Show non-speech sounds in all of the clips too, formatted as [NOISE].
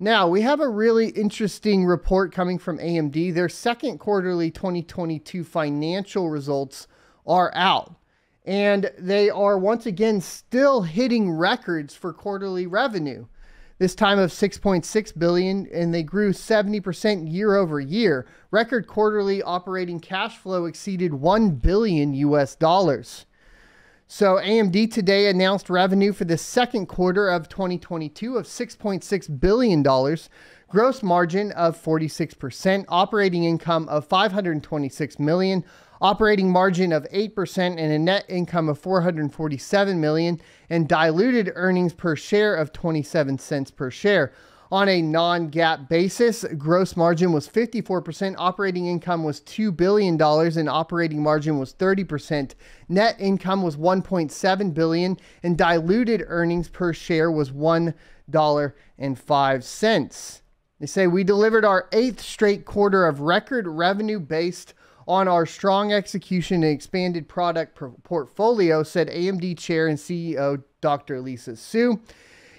Now, we have a really interesting report coming from AMD. Their second quarterly 2022 financial results are out, and they are once again still hitting records for quarterly revenue. This time of 6.6 billion and they grew 70% year over year. Record quarterly operating cash flow exceeded 1 billion US dollars. So AMD today announced revenue for the second quarter of 2022 of 6.6 billion dollars, gross margin of 46%, operating income of 526 million, operating margin of 8% and a net income of 447 million and diluted earnings per share of 27 cents per share. On a non GAAP basis, gross margin was 54%, operating income was $2 billion, and operating margin was 30%. Net income was 1.7 billion, and diluted earnings per share was $1.05. They say we delivered our eighth straight quarter of record revenue based on our strong execution and expanded product portfolio, said AMD Chair and CEO Dr. Lisa Su.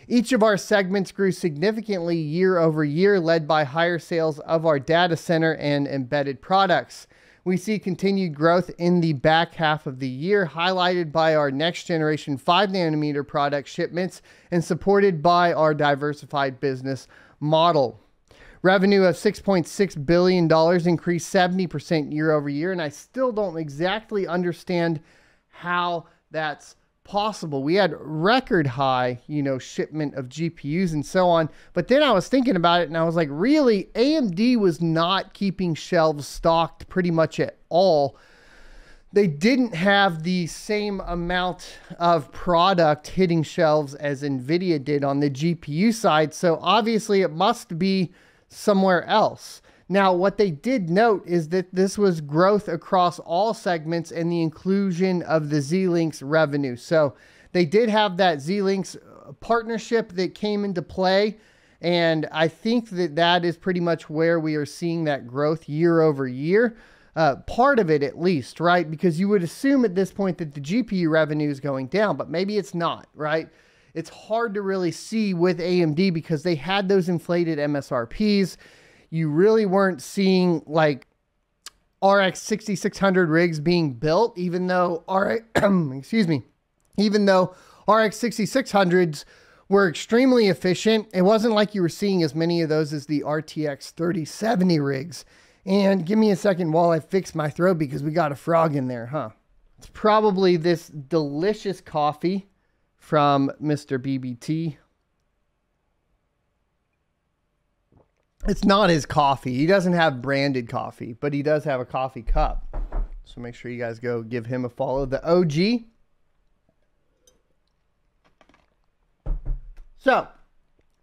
Each of our segments grew significantly year over year, led by higher sales of our data center and embedded products. We see continued growth in the back half of the year, highlighted by our next generation 5 nanometer product shipments and supported by our diversified business model. Revenue of $6.6 billion increased 70% year over year, and I still don't exactly understand how that's possible. We had record high, you know, shipment of GPUs and so on. But then I was thinking about it and I was like, really, AMD was not keeping shelves stocked pretty much at all. They didn't have the same amount of product hitting shelves as Nvidia did on the GPU side. So obviously it must be somewhere else. Now, what they did note is that this was growth across all segments and the inclusion of the Xilinx revenue. So they did have that Xilinx uh, partnership that came into play. And I think that that is pretty much where we are seeing that growth year over year. Uh, part of it, at least, right? Because you would assume at this point that the GPU revenue is going down, but maybe it's not, right? It's hard to really see with AMD because they had those inflated MSRPs you really weren't seeing like RX 6600 rigs being built, even though RX, [CLEARS THROAT] excuse me, even though RX 6600s were extremely efficient. It wasn't like you were seeing as many of those as the RTX 3070 rigs. And give me a second while I fix my throat because we got a frog in there, huh? It's probably this delicious coffee from Mr. BBT. It's not his coffee. He doesn't have branded coffee, but he does have a coffee cup. So make sure you guys go give him a follow. The OG. So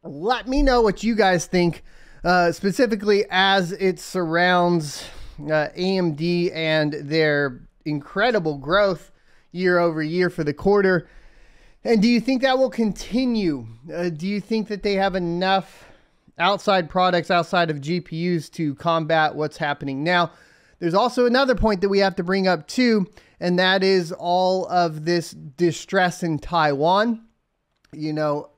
let me know what you guys think, uh, specifically as it surrounds uh, AMD and their incredible growth year over year for the quarter. And do you think that will continue? Uh, do you think that they have enough? Outside products outside of GPUs to combat what's happening now. There's also another point that we have to bring up too, and that is all of this distress in Taiwan. You know,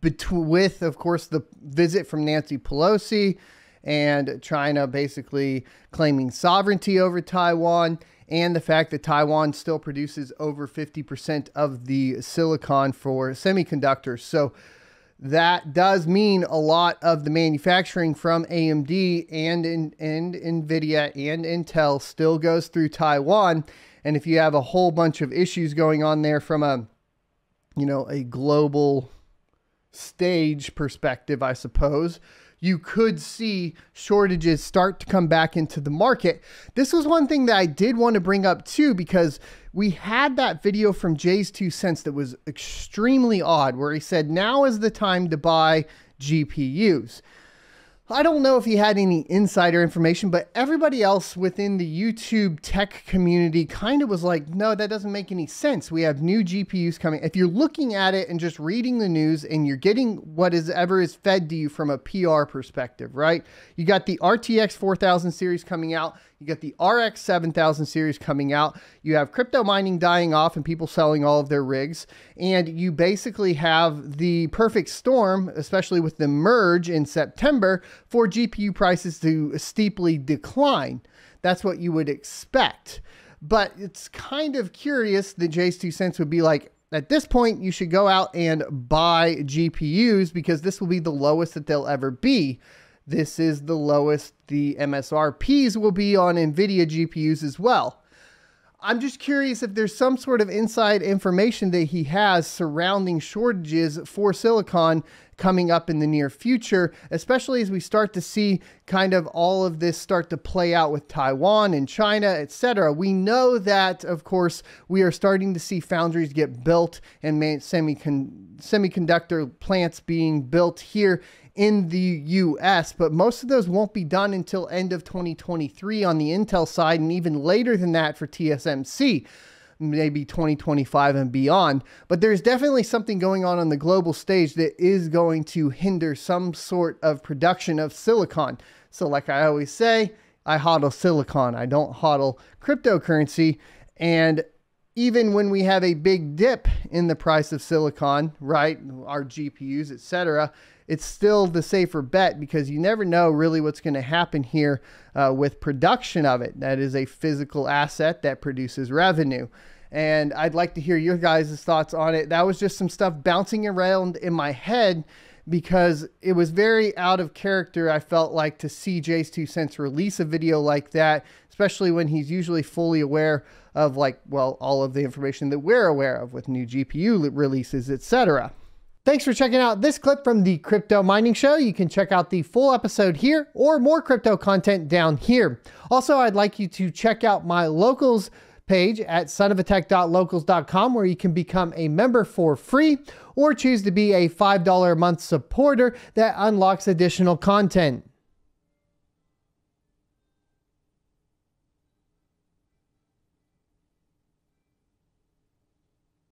between with of course the visit from Nancy Pelosi and China basically claiming sovereignty over Taiwan and the fact that Taiwan still produces over 50% of the silicon for semiconductors. So that does mean a lot of the manufacturing from AMD and and Nvidia and Intel still goes through Taiwan. And if you have a whole bunch of issues going on there from a you know a global stage perspective, I suppose, you could see shortages start to come back into the market. This was one thing that I did want to bring up too, because we had that video from JayzTwoCents that was extremely odd, where he said, Now is the time to buy GPUs. I don't know if he had any insider information, but everybody else within the YouTube tech community kind of was like, no, that doesn't make any sense. We have new GPUs coming. If you're looking at it and just reading the news and you're getting what is ever is fed to you from a PR perspective, right? You got the RTX 4000 series coming out. You got the RX 7000 series coming out. You have crypto mining dying off and people selling all of their rigs. And you basically have the perfect storm, especially with the merge in September, for GPU prices to steeply decline. That's what you would expect. But it's kind of curious that JayzTwoCents would be like, at this point, you should go out and buy GPUs because this will be the lowest that they'll ever be. This is the lowest the MSRPs will be on NVIDIA GPUs as well. I'm just curious if there's some sort of inside information that he has surrounding shortages for silicon coming up in the near future, especially as we start to see kind of all of this start to play out with Taiwan and China, etc. We know that, of course, we are starting to see foundries get built and semicon- semiconductor plants being built here in the US, but most of those won't be done until end of 2023 on the Intel side and even later than that for TSMC maybe 2025 and beyond. But there's definitely something going on on the global stage that is going to hinder some sort of production of silicon. So, like I always say, I hodl silicon, I don't hodl cryptocurrency. And even when we have a big dip in the price of silicon, right, our GPUs, etc., it's still the safer bet because you never know really what's going to happen here uh, with production of it. That is a physical asset that produces revenue. And I'd like to hear your guys' thoughts on it. That was just some stuff bouncing around in my head because it was very out of character, I felt like, to see JayzTwoCents release a video like that, especially when he's usually fully aware of, like, well, all of the information that we're aware of with new GPU releases, etc. Thanks for checking out this clip from the Crypto Mining Show. You can check out the full episode here or more crypto content down here. Also, I'd like you to check out my locals page at sonofatech.locals.com where you can become a member for free or choose to be a $5 a month supporter that unlocks additional content.